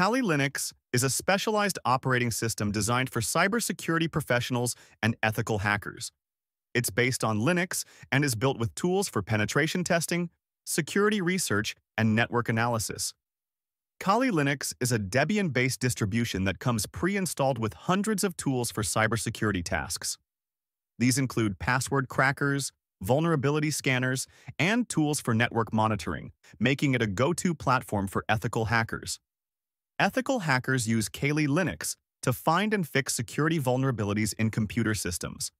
Kali Linux is a specialized operating system designed for cybersecurity professionals and ethical hackers. It's based on Linux and is built with tools for penetration testing, security research, and network analysis. Kali Linux is a Debian-based distribution that comes pre-installed with hundreds of tools for cybersecurity tasks. These include password crackers, vulnerability scanners, and tools for network monitoring, making it a go-to platform for ethical hackers. Ethical hackers use Kali Linux to find and fix security vulnerabilities in computer systems.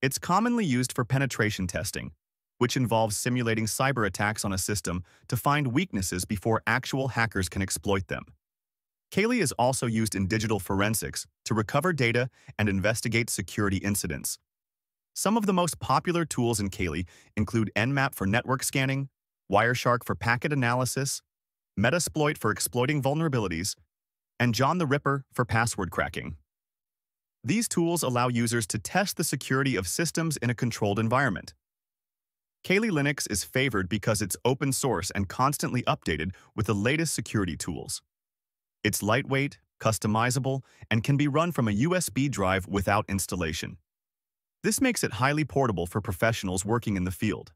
It's commonly used for penetration testing, which involves simulating cyber attacks on a system to find weaknesses before actual hackers can exploit them. Kali is also used in digital forensics to recover data and investigate security incidents. Some of the most popular tools in Kali include Nmap for network scanning, Wireshark for packet analysis, Metasploit for exploiting vulnerabilities, and John the Ripper for password cracking. These tools allow users to test the security of systems in a controlled environment. Kali Linux is favored because it's open source and constantly updated with the latest security tools. It's lightweight, customizable, and can be run from a USB drive without installation. This makes it highly portable for professionals working in the field.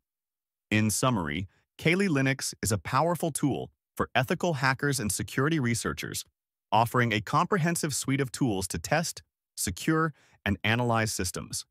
In summary, Kali Linux is a powerful tool for ethical hackers and security researchers, offering a comprehensive suite of tools to test, secure, and analyze systems.